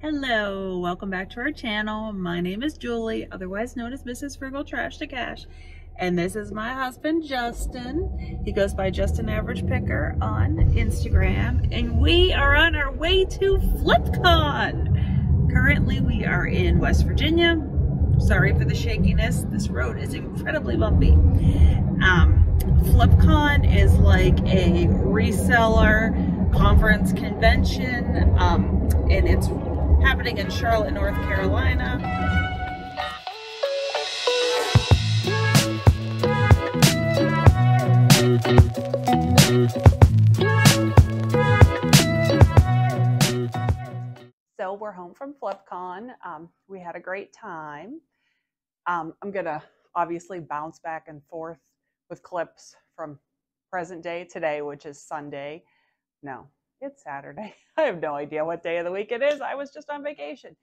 Hello, welcome back to our channel. My name is Julie, otherwise known as Mrs. Frugal Trash to Cash. And this is my husband, Justin. He goes by Justin Average Picker on Instagram. And we are on our way to FlipCon. Currently, we are in West Virginia. Sorry for the shakiness. This road is incredibly bumpy. Um, FlipCon is like a reseller conference convention, um, and it's happening in Charlotte, North Carolina. So we're home from FlipCon. Um, we had a great time. Um, I'm gonna obviously bounce back and forth with clips from present day today, which is Sunday. No, it's Saturday. I have no idea what day of the week it is. I was just on vacation.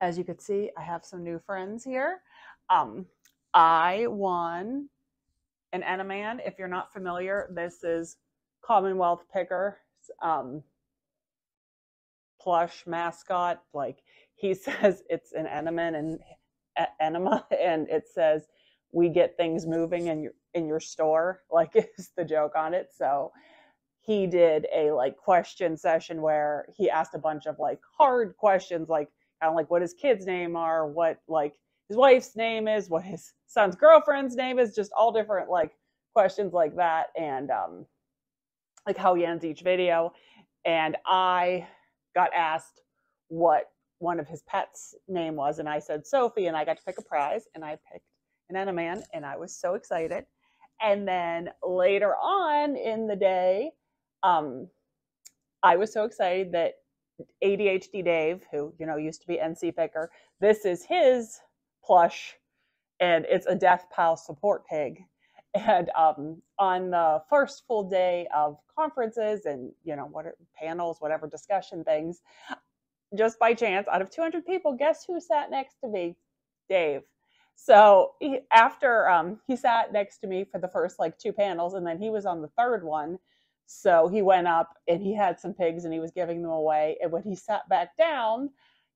As you can see, I have some new friends here. Um, I won an Enaman. If you're not familiar, this is Commonwealth Picker um, plush mascot. Like he says it's an Enaman and enema, and it says we get things moving in your in your store. Like is the joke on it. So he did a like question session where he asked a bunch of like hard questions, like kind of like what his kid's name are, what like his wife's name is, what his son's girlfriend's name is, just all different like questions like that, and um, like how he ends each video. And I got asked what one of his pets' name was, and I said Sophie, and I got to pick a prize, and I picked an Enaman, and I was so excited. And then later on in the day, um, I was so excited that ADHD Dave, who you know used to be NC Picker, this is his plush, and it's a Death Pal support pig. And um, on the first full day of conferences and you know what panels, whatever discussion things, just by chance, out of 200 people, guess who sat next to me? Dave. So he, after um, he sat next to me for the first like two panels, and then he was on the third one so he went up and he had some pigs and he was giving them away. And when he sat back down,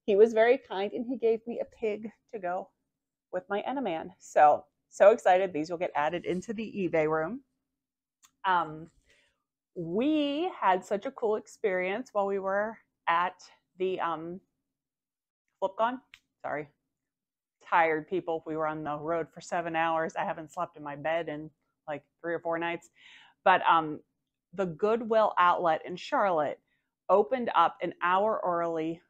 he was very kind and he gave me a pig to go with my Enaman. So, so excited. These will get added into the eBay room. Um, we had such a cool experience while we were at the um, FlipCon. Sorry, tired people. We were on the road for seven hours. I haven't slept in my bed in like three or four nights. But um, the Goodwill outlet in Charlotte opened up an hour early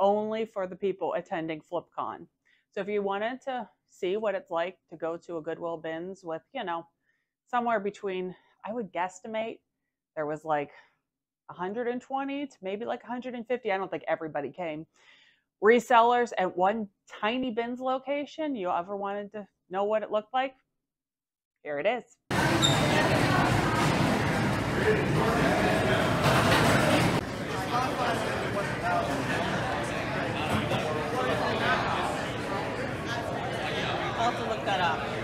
only for the people attending FlipCon. So if you wanted to see what it's like to go to a Goodwill bins with, you know, somewhere between, I would guesstimate there was like 120 to maybe like 150. I don't think everybody came. Resellers at one tiny bins location. You ever wanted to know what it looked like? Here it is. I'll have to look that up.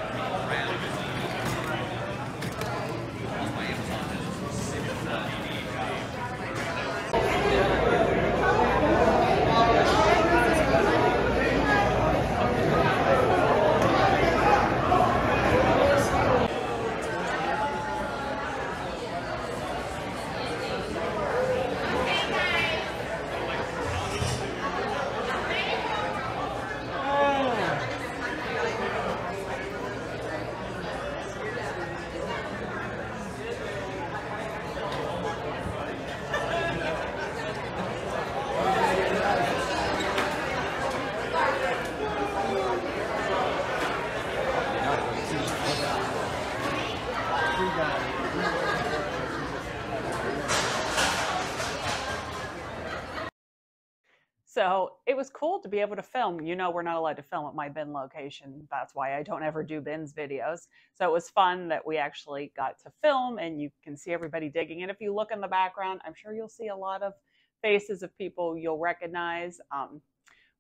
So it was cool to be able to film. You know, we're not allowed to film at my bin location. That's why I don't ever do bins videos. So it was fun that we actually got to film and you can see everybody digging. And if you look in the background, I'm sure you'll see a lot of faces of people you'll recognize. Um,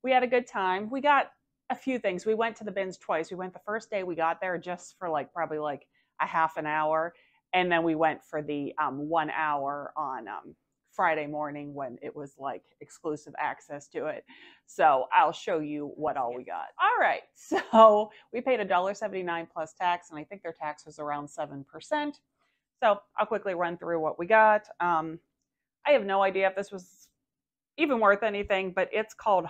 we had a good time. We got a few things. We went to the bins twice. We went the first day we got there just for like probably like a half an hour. And then we went for the um, one hour on um, Friday morning when it was like exclusive access to it. So I'll show you what all we got. All right. So we paid $1.79 plus tax, and I think their tax was around 7%. So I'll quickly run through what we got. Um, I have no idea if this was even worth anything, but it's called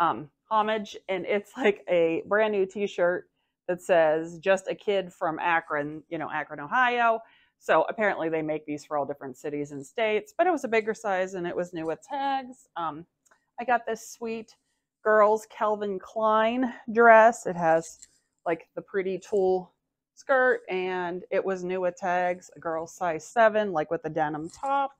um, Homage, and it's like a brand new T-shirt that says "Just a kid from Akron," you know, Akron, Ohio. So apparently they make these for all different cities and states, but it was a bigger size and it was new with tags. Um, I got this sweet girls Calvin Klein dress. It has like the pretty tulle skirt and it was new with tags, a girl size seven, like with the denim top.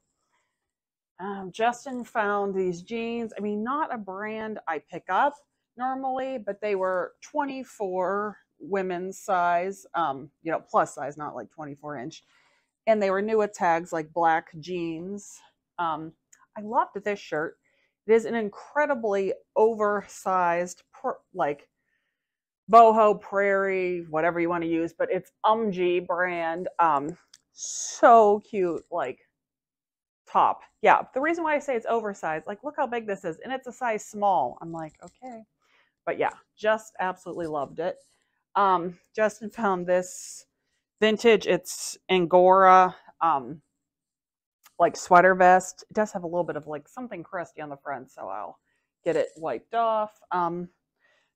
Um, Justin found these jeans. I mean, not a brand I pick up normally, but they were 24 women's size, um, you know, plus size, not like 24 inch. And they were new with tags like black jeans. Um, I loved this shirt. It is an incredibly oversized, like boho prairie, whatever you want to use, but it's Umgee brand. Um, so cute, like top. Yeah, the reason why I say it's oversized, like look how big this is, and it's a size small. I'm like, okay. But yeah, just absolutely loved it. Um, Justin found this vintage, it's Angora, um, like sweater vest. It does have a little bit of like something crusty on the front, so I'll get it wiped off. Um,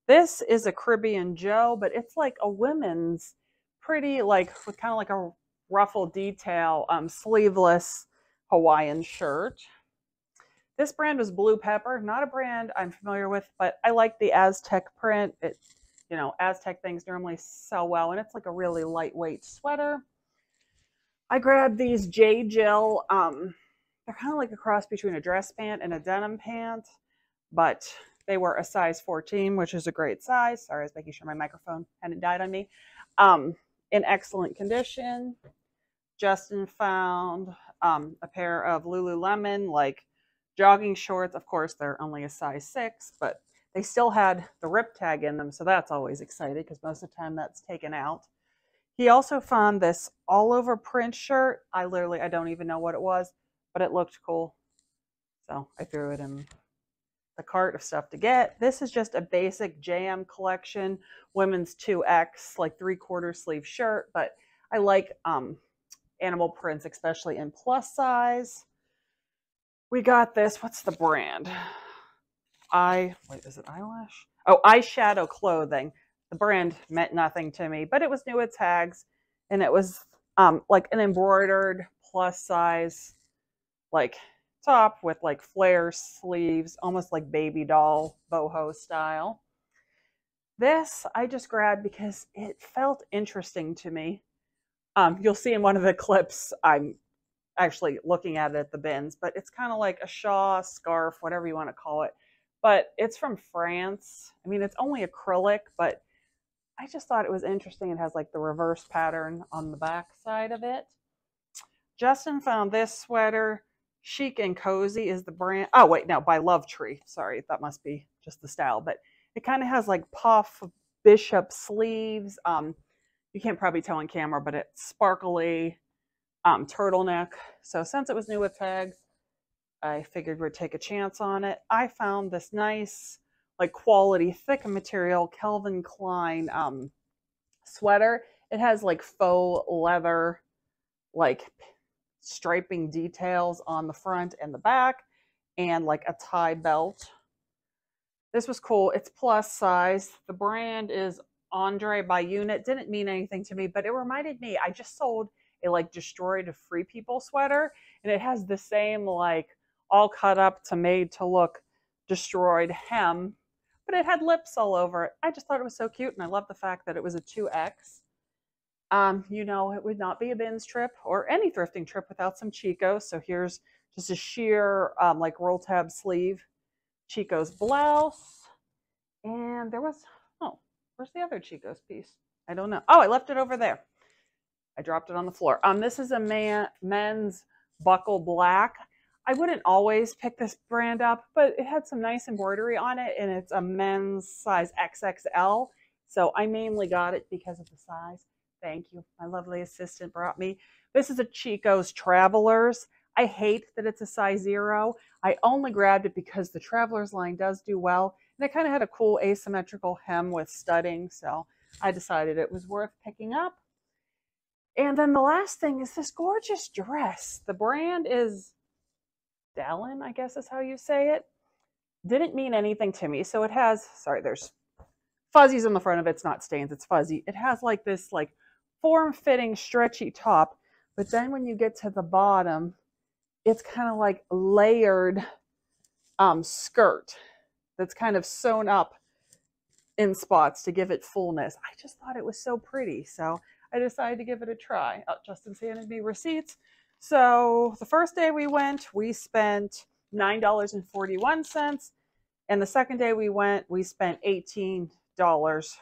this is a Caribbean Joe, but it's like a women's pretty like with kind of like a ruffle detail, um, sleeveless Hawaiian shirt. This brand was Blue Pepper, not a brand I'm familiar with, but I like the Aztec print. It, you know, Aztec things normally sell well, and it's like a really lightweight sweater. I grabbed these J. Jill. Um, they're kind of like a cross between a dress pant and a denim pant, but they were a size 14, which is a great size. Sorry, I was making sure my microphone hadn't died on me. Um, in excellent condition. Justin found um, a pair of Lululemon like jogging shorts. Of course, they're only a size six, but they still had the rip tag in them, so that's always exciting because most of the time that's taken out. He also found this all over print shirt. I literally, I don't even know what it was, but it looked cool. So I threw it in the cart of stuff to get. This is just a basic JM collection, women's 2X, like three quarter sleeve shirt, but I like um, animal prints, especially in plus size. We got this. What's the brand? I, wait, is it eyelash? Oh, eyeshadow clothing. The brand meant nothing to me, but it was new with tags and it was um, like an embroidered plus size, like top with like flare sleeves, almost like baby doll boho style. This I just grabbed because it felt interesting to me. Um, you'll see in one of the clips, I'm actually looking at it at the bins, but it's kind of like a shawl, scarf, whatever you want to call it. But it's from France. I mean, it's only acrylic, but I just thought it was interesting. It has like the reverse pattern on the back side of it. Justin found this sweater. Chic and Cozy is the brand. Oh, wait, no, by Love Tree. Sorry, that must be just the style. But it kind of has like puff bishop sleeves. Um, you can't probably tell on camera, but it's sparkly um, turtleneck. So since it was new with tags, I figured we'd take a chance on it. I found this nice, like quality, thick material Calvin Klein um, sweater. It has like faux leather, like striping details on the front and the back, and like a tie belt. This was cool. It's plus size. The brand is Andre by unit didn't mean anything to me, but it reminded me, I just sold a like destroyed a free people sweater and it has the same like all cut up to made to look destroyed hem, but it had lips all over it. I just thought it was so cute and I love the fact that it was a 2X. Um, you know, it would not be a bins trip or any thrifting trip without some Chico. So here's just a sheer um, like roll tab sleeve Chico's blouse. And there was oh, Where's the other Chico's piece? I don't know. Oh, I left it over there. I dropped it on the floor. Um, this is a man men's buckle black. I wouldn't always pick this brand up, but it had some nice embroidery on it, and it's a men's size XXL. So I mainly got it because of the size. Thank you. My lovely assistant brought me. This is a Chico's Travelers. I hate that it's a size zero. I only grabbed it because the Travelers line does do well. And it kind of had a cool asymmetrical hem with studding. So I decided it was worth picking up. And then the last thing is this gorgeous dress. The brand is Dallin, I guess is how you say it. Didn't mean anything to me. So it has, sorry, there's fuzzies on the front of it. It's not stains, it's fuzzy. It has like this like form-fitting stretchy top. But then when you get to the bottom, it's kind of like layered um, skirt that's kind of sewn up in spots to give it fullness. I just thought it was so pretty. So I decided to give it a try. Oh, Justin handed me receipts. So the first day we went, we spent $9.41. And the second day we went, we spent $18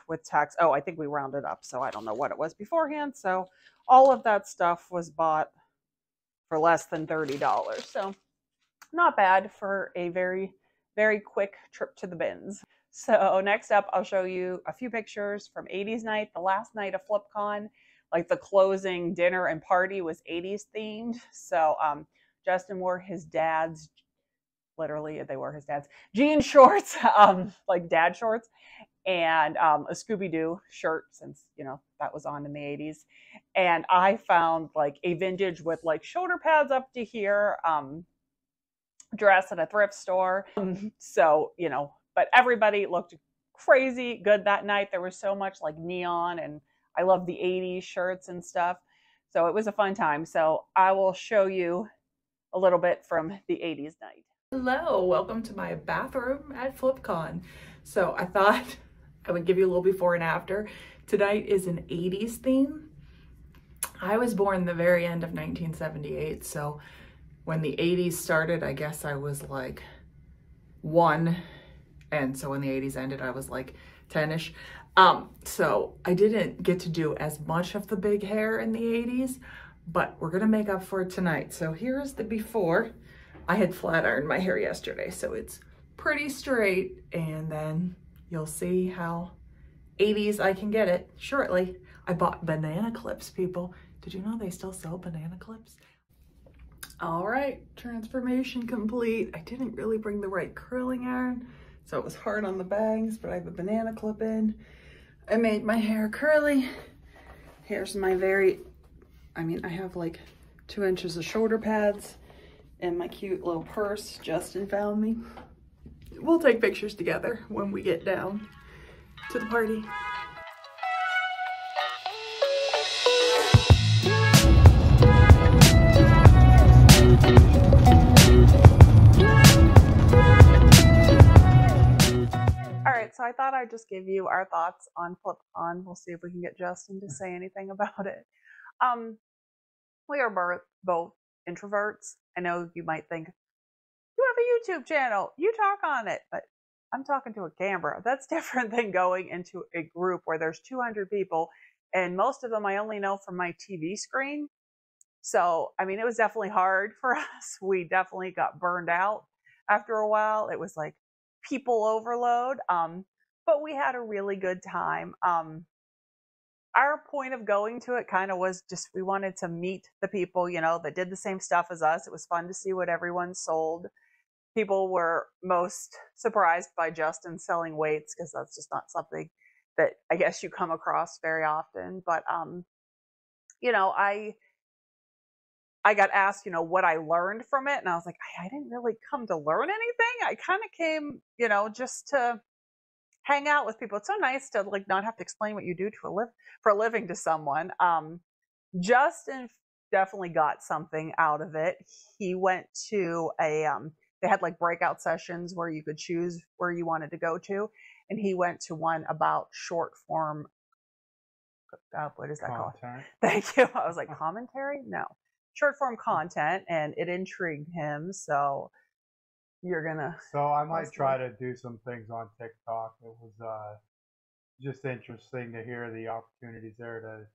with tax. Oh, I think we rounded up. So I don't know what it was beforehand. So all of that stuff was bought for less than $30. So not bad for a very, very quick trip to the bins. So next up, I'll show you a few pictures from 80s night, the last night of FlipCon. Like the closing dinner and party was 80s themed. So um, Justin wore his dad's, literally they were his dad's jean shorts, um, like dad shorts, and um, a Scooby-Doo shirt since, you know, that was on in the 80s. And I found like a vintage with like shoulder pads up to here, um, dress at a thrift store. so, you know, but everybody looked crazy good that night. There was so much like neon and I love the 80s shirts and stuff. So it was a fun time. So I will show you a little bit from the 80s night. Hello, welcome to my bathroom at FlipCon. So I thought I would give you a little before and after. Tonight is an 80s theme. I was born the very end of 1978, so when the 80s started, I guess I was like one and so when the 80s ended, I was like 10-ish. Um, so I didn't get to do as much of the big hair in the 80s, but we're gonna make up for it tonight. So here's the before. I had flat ironed my hair yesterday, so it's pretty straight. And then you'll see how 80s I can get it shortly. I bought banana clips, people. Did you know they still sell banana clips? All right, transformation complete. I didn't really bring the right curling iron. So it was hard on the bangs, but I have a banana clip in. I made my hair curly. Here's my very, I mean, I have like two inches of shoulder pads and my cute little purse Justin found me. We'll take pictures together when we get down to the party. So I thought I'd just give you our thoughts on FlipCon. We'll see if we can get Justin to say anything about it. Um, we are both introverts. I know you might think, you have a YouTube channel, you talk on it, but I'm talking to a camera. That's different than going into a group where there's 200 people and most of them I only know from my TV screen. So, I mean, it was definitely hard for us. We definitely got burned out after a while. It was like, people overload. Um, but we had a really good time. Um, our point of going to it kind of was just we wanted to meet the people, you know, that did the same stuff as us. It was fun to see what everyone sold. People were most surprised by Justin selling weights because that's just not something that I guess you come across very often. But um, you know, I I got asked, you know, what I learned from it. And I was like, I, I didn't really come to learn anything. I kind of came, you know, just to hang out with people. It's so nice to like not have to explain what you do to a live for a living to someone. Um, Justin definitely got something out of it. He went to a, um, they had like breakout sessions where you could choose where you wanted to go to. And he went to one about short form. Uh, what is that called? Thank you. I was like, commentary? No short form hmm. content and it intrigued him. So you're gonna. So I might try to do some things on TikTok. It was uh, just interesting to hear the opportunities there to,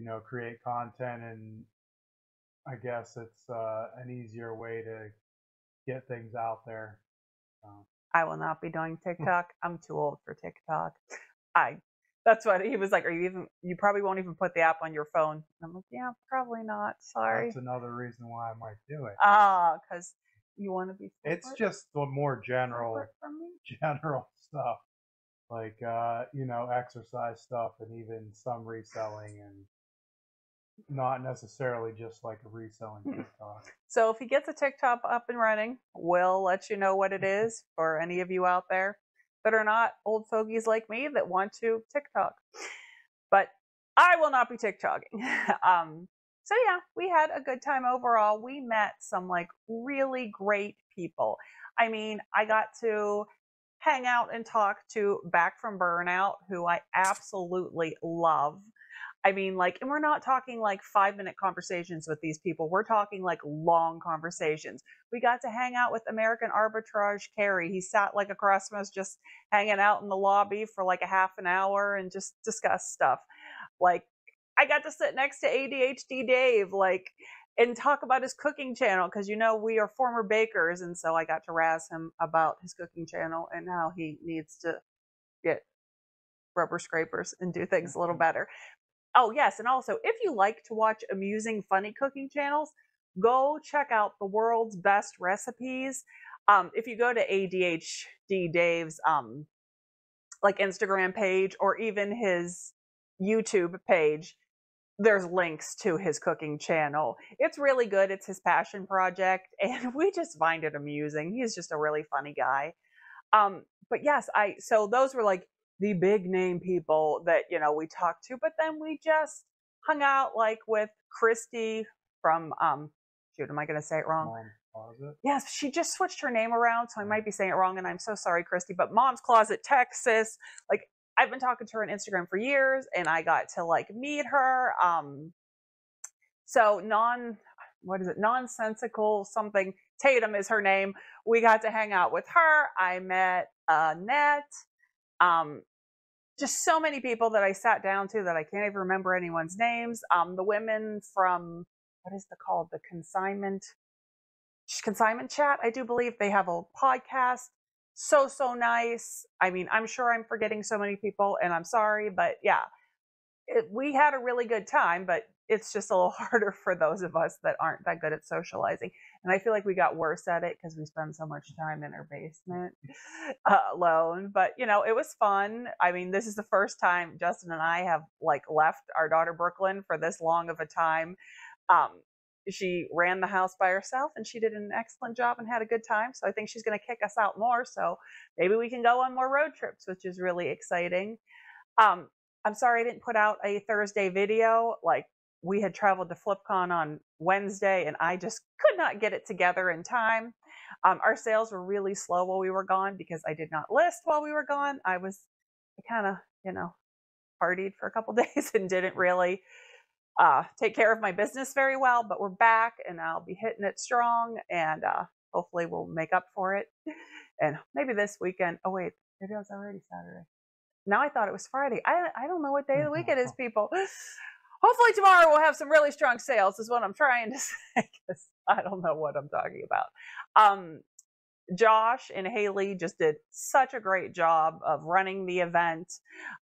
you know, create content, and I guess it's uh, an easier way to get things out there. I will not be doing TikTok. I'm too old for TikTok. I That's what he was like. Are you even? You probably won't even put the app on your phone. And I'm like, yeah, probably not. Sorry. That's another reason why I might do it. Ah, because you want to be. it's just the more general, separate general stuff, like uh, you know, exercise stuff, and even some reselling, and not necessarily just like a reselling Hmm. TikTok. So if he gets a TikTok up and running, we'll let you know what it is for any of you out there that are not old fogies like me that want to TikTok. But I will not be TikToking. um, so yeah, we had a good time overall. We met some like really great people. I mean, I got to hang out and talk to Back from Burnout, who I absolutely love. I mean, like, and we're not talking like five minute conversations with these people. We're talking like long conversations. We got to hang out with American Arbitrage Carrie. He sat like across from us, just hanging out in the lobby for like a half an hour and just discuss stuff. Like, I got to sit next to ADHD Dave, like, and talk about his cooking channel because you know we are former bakers, and so I got to razz him about his cooking channel and how he needs to get rubber scrapers and do things a little better. Oh, yes. And also, if you like to watch amusing, funny cooking channels, go check out the world's best recipes. Um, if you go to ADHD Dave's um, like Instagram page or even his YouTube page, there's links to his cooking channel. It's really good. It's his passion project, and we just find it amusing. He's just a really funny guy. Um, but yes, I so those were like the big name people that you know we talked to, but then we just hung out like with Christy from um shoot, am I gonna say it wrong? Mom's closet. Yes, she just switched her name around, so I might be saying it wrong, and I'm so sorry, Christy. But Mom's Closet, Texas. Like I've been talking to her on Instagram for years, and I got to like meet her. Um, so non, what is it? Nonsensical something. Tatum is her name. We got to hang out with her. I met Annette. Um, just so many people that I sat down to that I can't even remember anyone's names. Um, the women from what is the called the consignment consignment chat i do believe they have a podcast so so nice. I mean i'm sure i'm forgetting so many people and i'm sorry but yeah. It, we had a really good time but it's just a little harder for those of us that aren't that good at socializing and i feel like we got worse at it because we spend so much time in our basement uh, alone but you know it was fun. I mean this is the first time justin and i have like left our daughter brooklyn for this long of a time um, she ran the house by herself and she did an excellent job and had a good time. So I think she's going to kick us out more. So maybe we can go on more road trips, which is really exciting. Um, I'm sorry I didn't put out a Thursday video. Like we had traveled to FlipCon on Wednesday and I just could not get it together in time. Um, our sales were really slow while we were gone because I did not list while we were gone. I was kind of, you know, partied for a couple days and didn't really uh, take care of my business very well, but we're back and I'll be hitting it strong and uh, hopefully we'll make up for it. And maybe this weekend. Oh, wait, maybe it was already Saturday. Now I thought it was Friday. I, I don't know what day of the week it is, people. Hopefully tomorrow we'll have some really strong sales, is what I'm trying to say, because I don't know what I'm talking about. Um, Josh and Haley just did such a great job of running the event.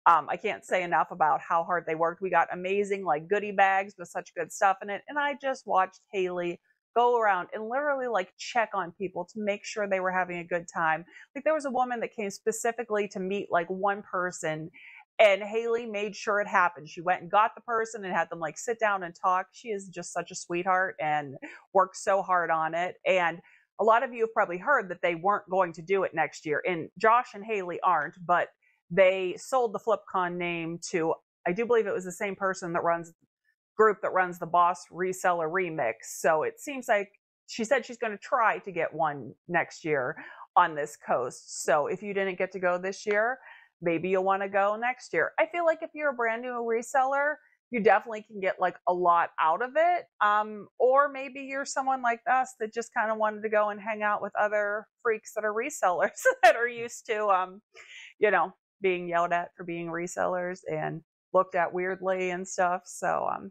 Um, I can't say enough about how hard they worked. We got amazing like goodie bags with such good stuff in it, and I just watched Haley go around and literally like check on people to make sure they were having a good time. Like there was a woman that came specifically to meet like one person and Haley made sure it happened. She went and got the person and had them like sit down and talk. She is just such a sweetheart and worked so hard on it. And a lot of you have probably heard that they weren't going to do it next year. And Josh and Haley aren't, but they sold the FlipCon name to, I do believe it was the same person that runs group that runs the Boss Reseller Remix. So it seems like she said she's going to try to get one next year on this coast. So if you didn't get to go this year, maybe you'll want to go next year. I feel like if you're a brand new reseller, you definitely can get like a lot out of it. Um, or maybe you're someone like us that just kind of wanted to go and hang out with other freaks that are resellers that are used to, um, you know, being yelled at for being resellers and looked at weirdly and stuff. So, um,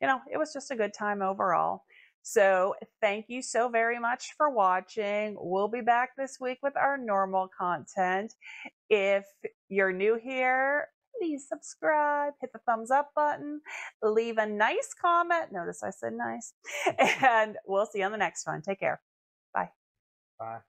you know, it was just a good time overall. So, thank you so very much for watching. We'll be back this week with our normal content. If you're new here, please subscribe, hit the thumbs up button, leave a nice comment. Notice I said nice. And we'll see you on the next one. Take care. Bye. Bye.